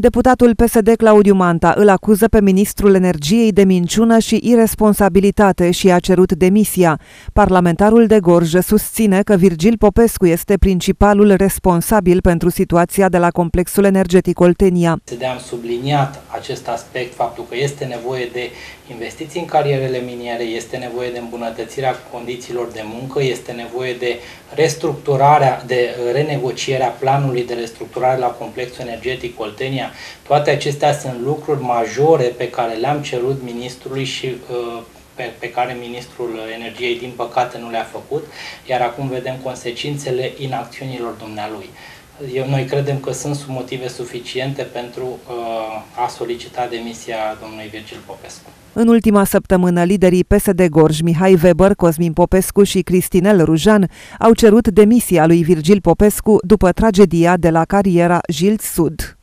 Deputatul PSD Claudiu Manta îl acuză pe ministrul energiei de minciună și irresponsabilitate și a cerut demisia. Parlamentarul de Gorj susține că Virgil Popescu este principalul responsabil pentru situația de la complexul energetic Oltenia. De-am subliniat acest aspect, faptul că este nevoie de investiții în carierele miniere, este nevoie de îmbunătățirea condițiilor de muncă, este nevoie de restructurarea, de renegocierea planului de restructurare la complexul energetic Oltenia, toate acestea sunt lucruri majore pe care le-am cerut ministrului și uh, pe, pe care ministrul energiei din păcate nu le-a făcut, iar acum vedem consecințele inacțiunilor dumnealui. Eu, noi credem că sunt motive suficiente pentru uh, a solicita demisia domnului Virgil Popescu. În ultima săptămână, liderii PSD Gorj, Mihai Weber, Cosmin Popescu și Cristinel Rujan au cerut demisia lui Virgil Popescu după tragedia de la cariera Jilt Sud.